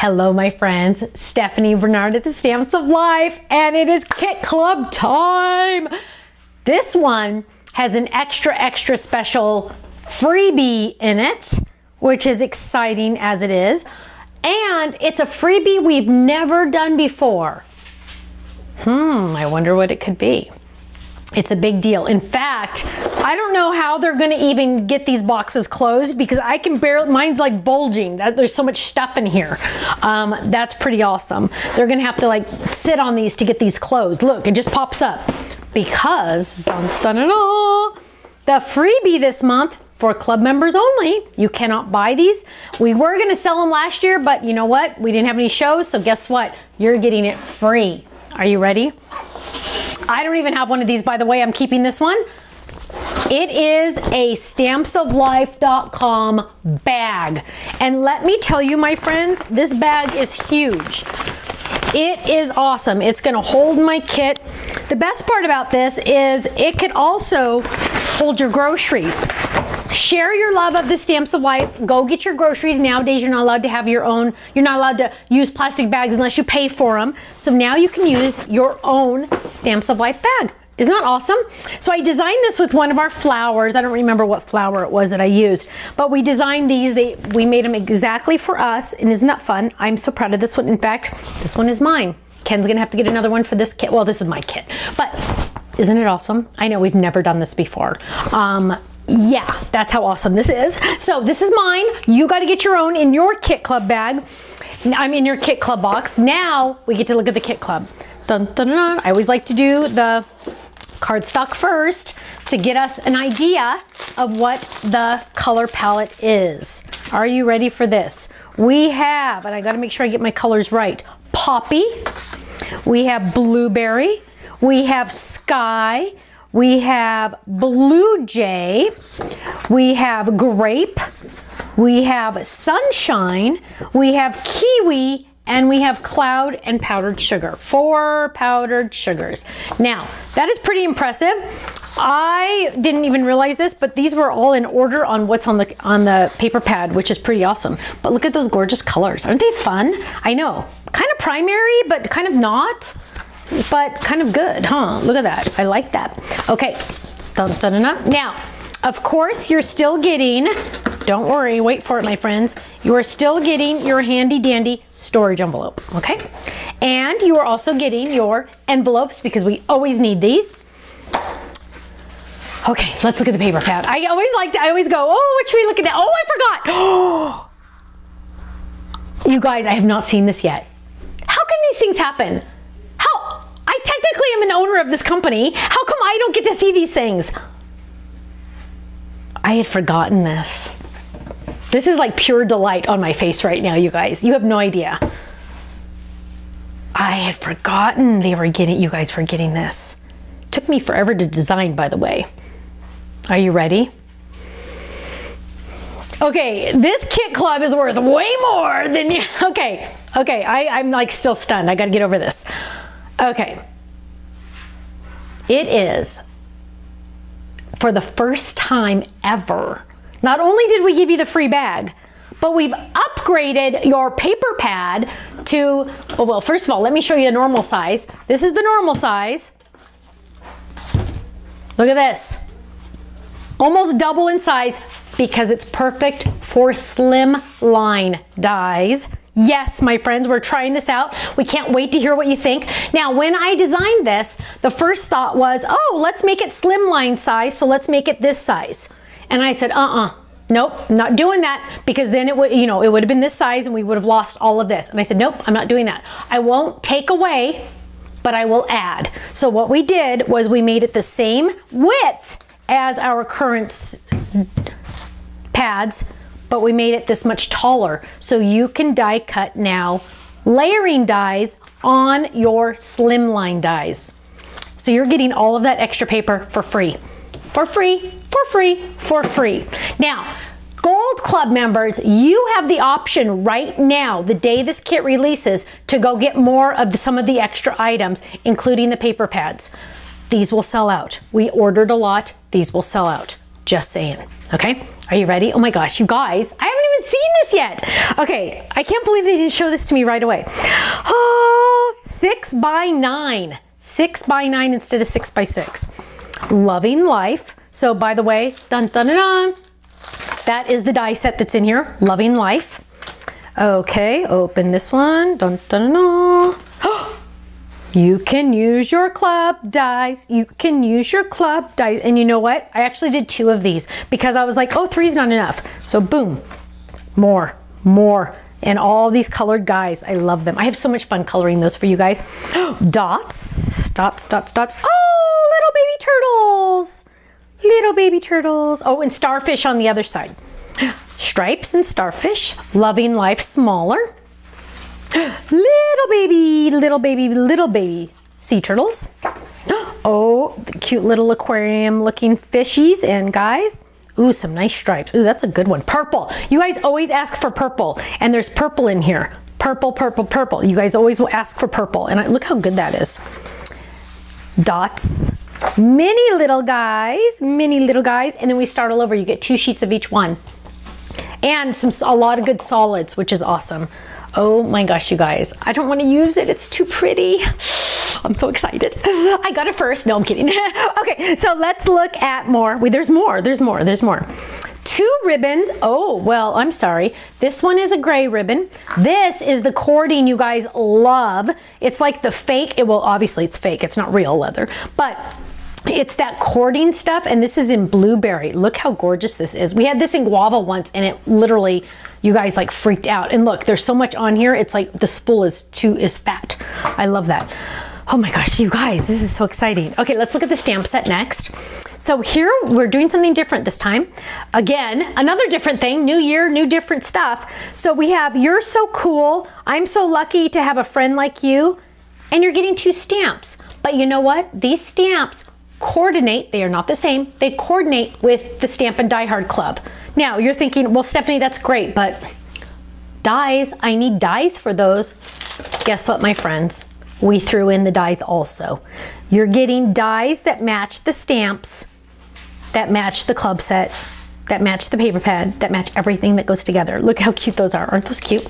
Hello, my friends. Stephanie Barnard at the Stamps of Life, and it is Kit Club time. This one has an extra, extra special freebie in it, which is exciting as it is. And it's a freebie we've never done before. Hmm, I wonder what it could be. It's a big deal. In fact, I don't know how they're going to even get these boxes closed because I can barely, mine's like bulging. There's so much stuff in here. Um, that's pretty awesome. They're going to have to like sit on these to get these closed. Look, it just pops up because dun, dun, dun, dun, the freebie this month for club members only. You cannot buy these. We were going to sell them last year, but you know what? We didn't have any shows, so guess what? You're getting it free. Are you ready? I don't even have one of these, by the way. I'm keeping this one. It is a stampsoflife.com bag. And let me tell you, my friends, this bag is huge. It is awesome. It's gonna hold my kit. The best part about this is it could also hold your groceries. Share your love of the Stamps of Life. Go get your groceries. Nowadays, you're not allowed to have your own, you're not allowed to use plastic bags unless you pay for them. So now you can use your own Stamps of Life bag. Isn't that awesome? So I designed this with one of our flowers. I don't remember what flower it was that I used, but we designed these. They, we made them exactly for us, and isn't that fun? I'm so proud of this one. In fact, this one is mine. Ken's gonna have to get another one for this kit. Well, this is my kit, but isn't it awesome? I know we've never done this before. Um, yeah, that's how awesome this is. So this is mine. You got to get your own in your Kit Club bag. I'm in your Kit Club box. Now we get to look at the Kit Club. Dun, dun, dun, I always like to do the cardstock first to get us an idea of what the color palette is. Are you ready for this? We have, and I got to make sure I get my colors right, poppy, we have blueberry, we have sky, we have blue jay, we have grape, we have sunshine, we have kiwi, and we have cloud and powdered sugar. Four powdered sugars. Now, that is pretty impressive. I didn't even realize this, but these were all in order on what's on the on the paper pad, which is pretty awesome. But look at those gorgeous colors. Aren't they fun? I know. Kind of primary, but kind of not but kind of good, huh? Look at that. I like that. Okay. Dun, dun, dun, dun. Now, of course, you're still getting, don't worry, wait for it, my friends. You are still getting your handy dandy storage envelope, okay? And you are also getting your envelopes because we always need these. Okay, let's look at the paper pad. I always like to, I always go, oh, what should we look at? Oh, I forgot. you guys, I have not seen this yet. How can these things happen? Am an owner of this company. How come I don't get to see these things? I had forgotten this. This is like pure delight on my face right now, you guys. You have no idea. I had forgotten they were getting, you guys were getting this. Took me forever to design, by the way. Are you ready? Okay, this kit club is worth way more than you. Okay, okay, I, I'm like still stunned. I gotta get over this. Okay. It is for the first time ever. Not only did we give you the free bag, but we've upgraded your paper pad to, oh, well, first of all, let me show you the normal size. This is the normal size. Look at this. Almost double in size because it's perfect for slim line dies Yes, my friends, we're trying this out. We can't wait to hear what you think. Now, when I designed this, the first thought was, oh, let's make it slimline size, so let's make it this size. And I said, uh-uh, nope, not doing that because then it would, you know, it would have been this size and we would have lost all of this. And I said, nope, I'm not doing that. I won't take away, but I will add. So what we did was we made it the same width as our current pads, but we made it this much taller. So you can die cut now layering dies on your slimline dies. So you're getting all of that extra paper for free. For free, for free, for free. Now, Gold Club members, you have the option right now, the day this kit releases, to go get more of the, some of the extra items, including the paper pads. These will sell out. We ordered a lot. These will sell out. Just saying. Okay? Are you ready? Oh my gosh, you guys, I haven't even seen this yet. Okay, I can't believe they didn't show this to me right away. Oh, six by nine. Six by nine instead of six by six. Loving Life. So by the way, dun dun dun dun. That is the die set that's in here. Loving Life. Okay, open this one. Dun dun dun. dun. Oh, You can use your club dies. You can use your club dies. And you know what? I actually did two of these because I was like, oh, three's not enough. So boom, more, more. And all these colored guys, I love them. I have so much fun coloring those for you guys. dots, dots, dots, dots. Oh, little baby turtles. Little baby turtles. Oh, and starfish on the other side. Stripes and starfish. Loving life smaller little baby, little baby, little baby sea turtles. Oh, the cute little aquarium looking fishies and guys. Ooh, some nice stripes. Ooh, that's a good one. Purple. You guys always ask for purple and there's purple in here. Purple, purple, purple. You guys always will ask for purple and I, look how good that is. Dots. Mini little guys, mini little guys. And then we start all over. You get two sheets of each one. And some a lot of good solids, which is awesome. Oh my gosh, you guys. I don't want to use it. It's too pretty. I'm so excited. I got it first. No, I'm kidding. okay, so let's look at more. Wait, there's more. There's more. There's more. Two ribbons. Oh, well, I'm sorry. This one is a gray ribbon. This is the cording you guys love. It's like the fake. It will obviously it's fake. It's not real leather, but it's that cording stuff and this is in blueberry look how gorgeous this is we had this in guava once and it literally you guys like freaked out. And look there's so much on here it's like the spool is too is fat. I love that. Oh my gosh you guys this is so exciting. Okay let's look at the stamp set next. So here we're doing something different this time. Again another different thing new year new different stuff. So we have you're so cool i'm so lucky to have a friend like you and you're getting two stamps. But you know what? These stamps coordinate, they are not the same, they coordinate with the Stampin' Die Hard Club. Now, you're thinking, well, Stephanie, that's great, but dies, I need dies for those. Guess what, my friends? We threw in the dies also. You're getting dies that match the stamps, that match the club set, that match the paper pad, that match everything that goes together. Look how cute those are. Aren't those cute?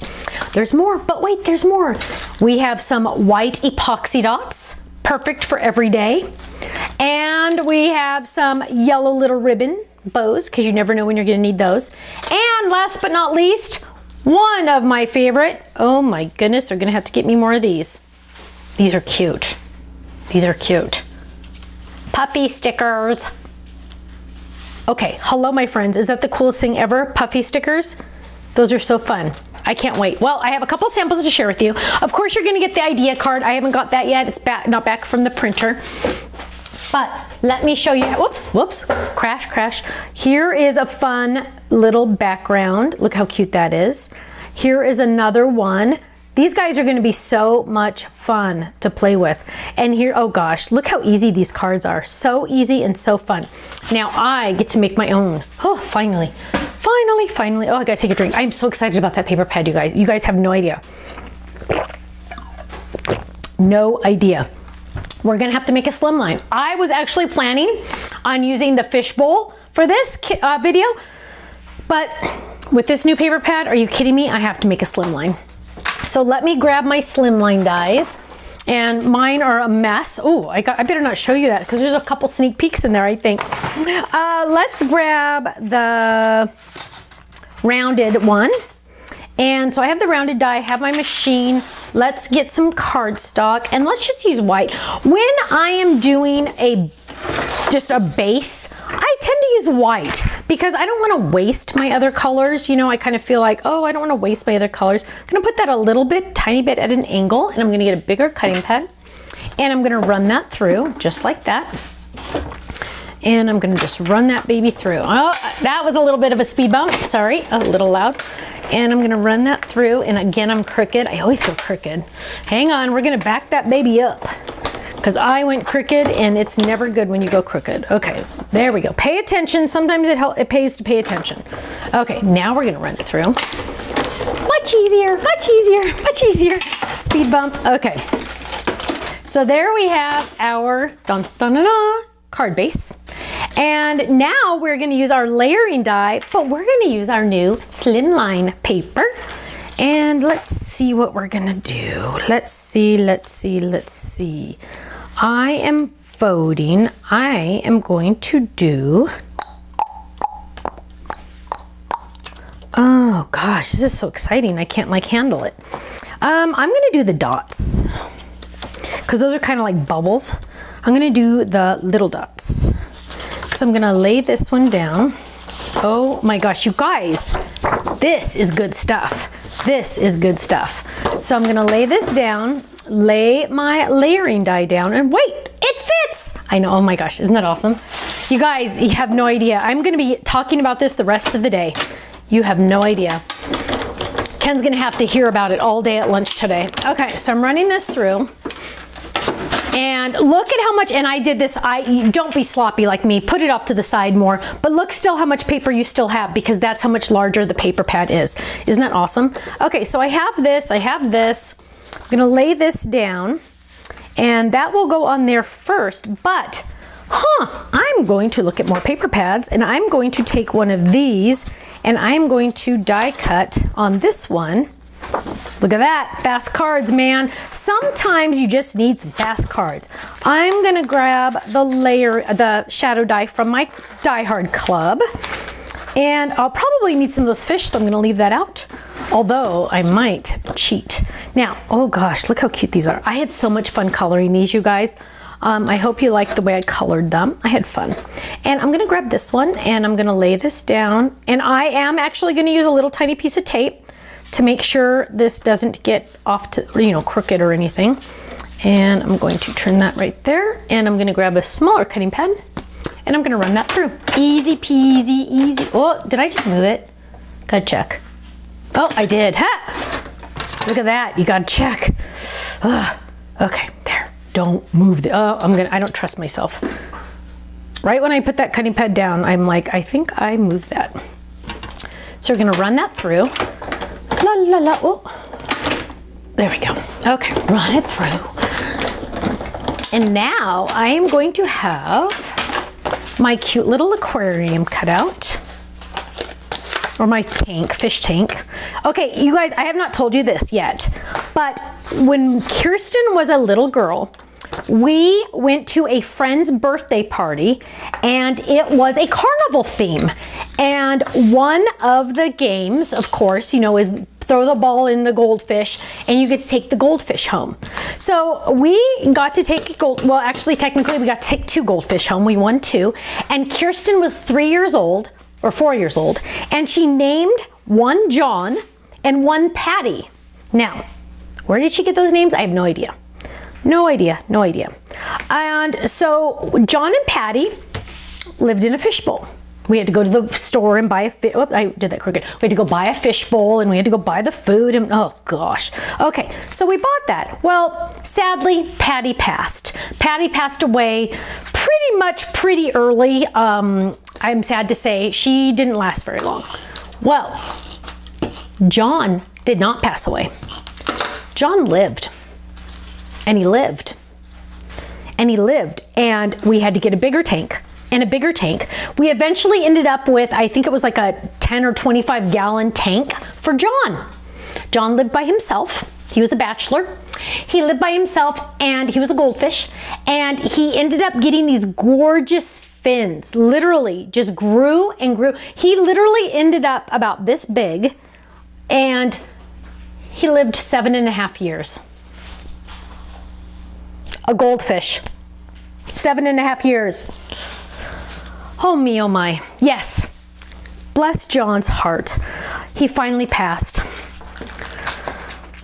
There's more, but wait, there's more. We have some white epoxy dots, perfect for every day. And we have some yellow little ribbon bows because you never know when you're going to need those. And last but not least, one of my favorite. Oh my goodness, they're going to have to get me more of these. These are cute. These are cute. Puffy stickers. Okay, hello my friends. Is that the coolest thing ever? Puffy stickers? Those are so fun. I can't wait. Well, I have a couple samples to share with you. Of course, you're gonna get the idea card. I haven't got that yet. It's back, not back from the printer. But let me show you, whoops, whoops, crash, crash. Here is a fun little background. Look how cute that is. Here is another one. These guys are gonna be so much fun to play with. And here, oh gosh, look how easy these cards are. So easy and so fun. Now I get to make my own. Oh, finally, finally, finally. Oh, I gotta take a drink. I'm so excited about that paper pad, you guys. You guys have no idea. No idea we're gonna have to make a slimline. I was actually planning on using the fishbowl for this uh, video, but with this new paper pad, are you kidding me? I have to make a slimline. So let me grab my slimline dies and mine are a mess. Oh, I, I better not show you that because there's a couple sneak peeks in there, I think. Uh, let's grab the rounded one. And so I have the rounded die, I have my machine. Let's get some cardstock and let's just use white. When I am doing a just a base, I tend to use white because I don't want to waste my other colors. You know, I kind of feel like, oh, I don't want to waste my other colors. I'm going to put that a little bit, tiny bit at an angle, and I'm going to get a bigger cutting pad. And I'm going to run that through just like that. And I'm going to just run that baby through. Oh, that was a little bit of a speed bump. Sorry, a little loud and I'm gonna run that through and again I'm crooked I always go crooked hang on we're gonna back that baby up because I went crooked and it's never good when you go crooked. Okay there we go. Pay attention. Sometimes it help it pays to pay attention. Okay now we're gonna run it through. Much easier much easier much easier. Speed bump. Okay. So there we have our dun, dun, dun, dun, card base. And now we're gonna use our layering die, but we're gonna use our new slimline paper. And let's see what we're gonna do. Let's see, let's see, let's see. I am voting, I am going to do, oh gosh, this is so exciting. I can't like handle it. Um, I'm gonna do the dots because those are kind of like bubbles. I'm gonna do the little dots. So I'm gonna lay this one down. Oh my gosh, you guys, this is good stuff. This is good stuff. So I'm gonna lay this down, lay my layering die down, and wait, it fits! I know, oh my gosh, isn't that awesome? You guys, you have no idea. I'm gonna be talking about this the rest of the day. You have no idea. Ken's gonna have to hear about it all day at lunch today. Okay, so I'm running this through. And look at how much, and I did this, I don't be sloppy like me, put it off to the side more, but look still how much paper you still have because that's how much larger the paper pad is. Isn't that awesome? Okay, so I have this, I have this. I'm gonna lay this down and that will go on there first, but huh, I'm going to look at more paper pads and I'm going to take one of these and I'm going to die cut on this one Look at that, fast cards, man. Sometimes you just need some fast cards. I'm gonna grab the layer, the shadow die from my Die Hard Club. And I'll probably need some of those fish, so I'm gonna leave that out. Although I might cheat. Now, oh gosh, look how cute these are. I had so much fun coloring these, you guys. Um, I hope you liked the way I colored them. I had fun. And I'm gonna grab this one and I'm gonna lay this down. And I am actually gonna use a little tiny piece of tape to make sure this doesn't get off to, you know, crooked or anything. And I'm going to turn that right there. And I'm gonna grab a smaller cutting pad and I'm gonna run that through. Easy peasy, easy. Oh, did I just move it? Gotta check. Oh, I did. Ha! Look at that, you gotta check. Ugh. Okay, there. Don't move the, oh, I'm gonna, I don't trust myself. Right when I put that cutting pad down, I'm like, I think I moved that. So we're gonna run that through. La la la. Oh, there we go. Okay, run it through. And now I am going to have my cute little aquarium cut out. Or my tank, fish tank. Okay, you guys, I have not told you this yet, but when Kirsten was a little girl, we went to a friend's birthday party and it was a carnival theme. And one of the games, of course, you know, is throw the ball in the goldfish and you get to take the goldfish home. So we got to take gold, well actually technically we got to take two goldfish home, we won two. And Kirsten was three years old, or four years old, and she named one John and one Patty. Now, where did she get those names? I have no idea. No idea, no idea. And so John and Patty lived in a fishbowl. We had to go to the store and buy a fish. Oh, I did that crooked. We had to go buy a fishbowl and we had to go buy the food and oh gosh. Okay, so we bought that. Well, sadly, Patty passed. Patty passed away pretty much pretty early. Um, I'm sad to say she didn't last very long. Well, John did not pass away. John lived and he lived and he lived and we had to get a bigger tank and a bigger tank. We eventually ended up with, I think it was like a 10 or 25 gallon tank for John. John lived by himself. He was a bachelor. He lived by himself and he was a goldfish. And he ended up getting these gorgeous fins, literally just grew and grew. He literally ended up about this big and he lived seven and a half years. A goldfish. Seven and a half years. Oh me, oh my. Yes. Bless John's heart. He finally passed.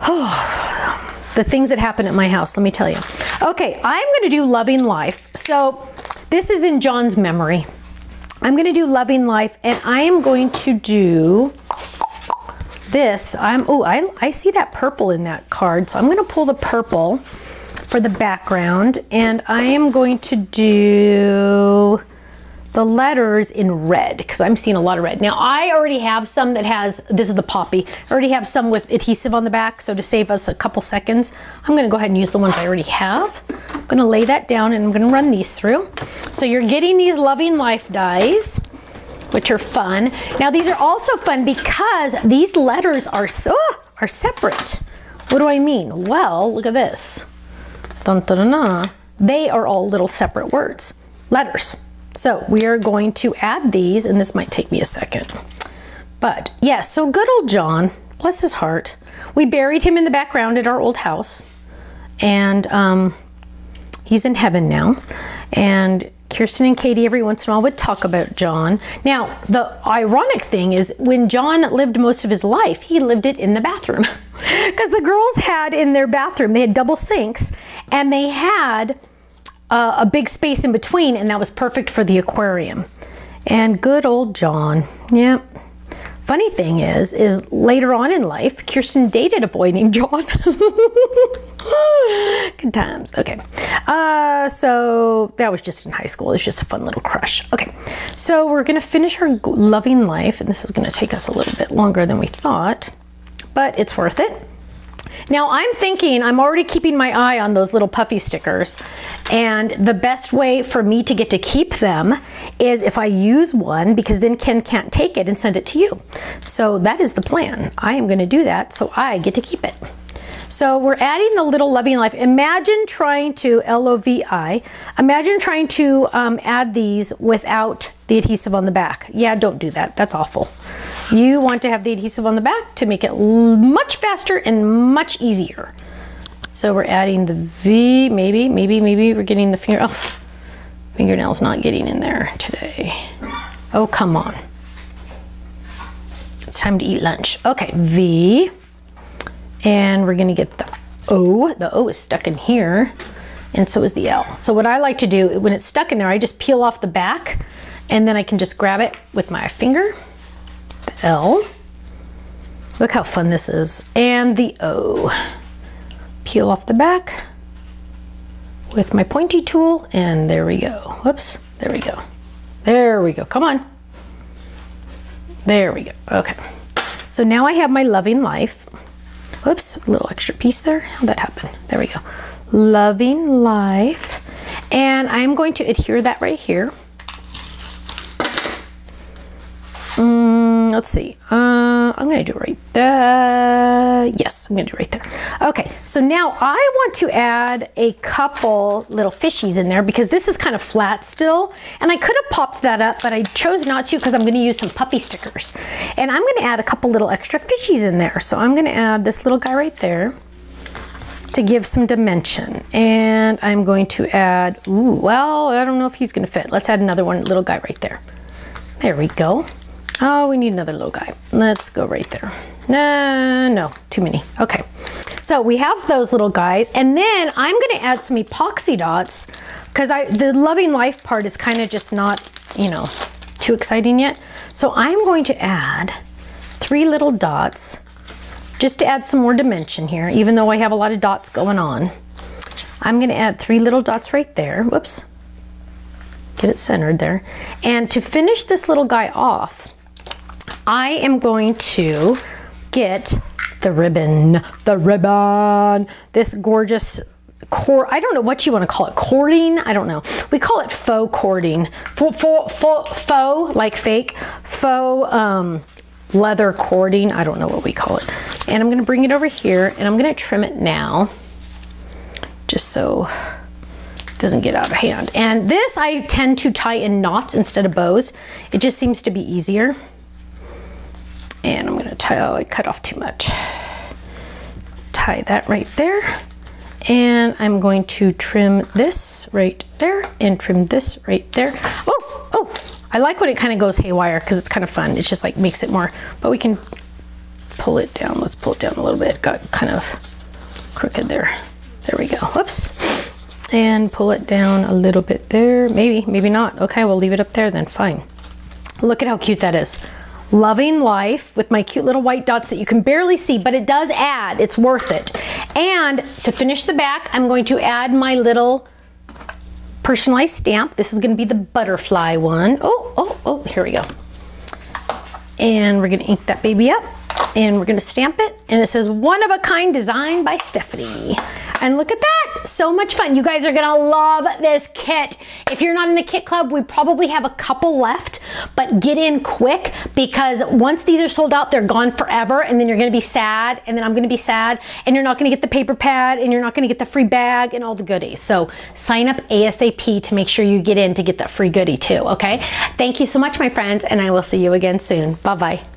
Oh, the things that happen at my house, let me tell you. Okay, I'm going to do Loving Life. So this is in John's memory. I'm going to do Loving Life and I am going to do this. I'm oh, I, I see that purple in that card. So I'm going to pull the purple for the background and I am going to do the letters in red because I'm seeing a lot of red. Now I already have some that has, this is the poppy, I already have some with adhesive on the back. So to save us a couple seconds, I'm gonna go ahead and use the ones I already have. I'm gonna lay that down and I'm gonna run these through. So you're getting these Loving Life dies which are fun. Now these are also fun because these letters are so are separate. What do I mean? Well, look at this. Dun, dun, dun. They are all little separate words, letters. So we are going to add these, and this might take me a second. But yes, so good old John, bless his heart. We buried him in the background at our old house, and um, he's in heaven now. And Kirsten and Katie every once in a while would talk about John. Now, the ironic thing is when John lived most of his life, he lived it in the bathroom. Because the girls had in their bathroom, they had double sinks and they had uh, a big space in between, and that was perfect for the aquarium. And good old John. Yep. Funny thing is, is later on in life, Kirsten dated a boy named John. Good times. Okay. Uh, so that was just in high school. It was just a fun little crush. Okay. So we're going to finish our loving life, and this is going to take us a little bit longer than we thought, but it's worth it. Now I'm thinking, I'm already keeping my eye on those little puffy stickers and the best way for me to get to keep them is if I use one because then Ken can't take it and send it to you. So that is the plan. I am gonna do that so I get to keep it. So we're adding the little loving life. Imagine trying to, L-O-V-I, imagine trying to um, add these without the adhesive on the back. Yeah, don't do that. That's awful. You want to have the adhesive on the back to make it much faster and much easier. So we're adding the V, maybe, maybe, maybe we're getting the finger, oh, fingernail's not getting in there today. Oh, come on. It's time to eat lunch. Okay, V. And we're gonna get the O. The O is stuck in here, and so is the L. So what I like to do, when it's stuck in there, I just peel off the back, and then I can just grab it with my finger the L. Look how fun this is. And the O. Peel off the back with my pointy tool and there we go. Whoops, there we go. There we go, come on. There we go, okay. So now I have my loving life. Whoops, a little extra piece there. How'd that happen? There we go. Loving life. And I'm going to adhere that right here. Let's see. Uh, I'm to do it right there. Yes, I'm to do it right there. Okay, so now I want to add a couple little fishies in there because this is kind of flat still. And I could have popped that up, but I chose not to because I'm to use some puffy stickers. And I'm to add a couple little extra fishies in there. So I'm to add this little guy right there to give some dimension. And I'm going to add, ooh, well, I don't know if he's to fit. Let's add another one, little guy right there. There we go. Oh, we need another little guy. Let's go right there. No, no, too many. Okay, so we have those little guys, and then I'm gonna add some epoxy dots because I the loving life part is kind of just not, you know, too exciting yet. So I'm going to add three little dots just to add some more dimension here, even though I have a lot of dots going on. I'm gonna add three little dots right there. Whoops. Get it centered there. And to finish this little guy off, I am going to get the ribbon, the ribbon, this gorgeous cord, I don't know what you want to call it, cording, I don't know. We call it faux cording, faux, faux, faux, faux like fake, faux um, leather cording, I don't know what we call it. And I'm going to bring it over here and I'm going to trim it now, just so it doesn't get out of hand. And this I tend to tie in knots instead of bows. It just seems to be easier. And I'm gonna tie, I cut off too much. Tie that right there. And I'm going to trim this right there and trim this right there. Oh, oh, I like when it kind of goes haywire because it's kind of fun. It's just like makes it more, but we can pull it down. Let's pull it down a little bit. Got kind of crooked there. There we go. Whoops. And pull it down a little bit there. Maybe, maybe not. Okay, we'll leave it up there then. Fine. Look at how cute that is loving life with my cute little white dots that you can barely see, but it does add, it's worth it. And to finish the back, I'm going to add my little personalized stamp. This is gonna be the butterfly one. Oh, oh, oh, here we go. And we're gonna ink that baby up and we're gonna stamp it. And it says one of a kind design by Stephanie. And look at that, so much fun. You guys are gonna love this kit. If you're not in the kit club, we probably have a couple left, but get in quick because once these are sold out, they're gone forever and then you're gonna be sad and then I'm gonna be sad and you're not gonna get the paper pad and you're not gonna get the free bag and all the goodies. So sign up ASAP to make sure you get in to get that free goodie too, okay? Thank you so much, my friends, and I will see you again soon. Bye-bye.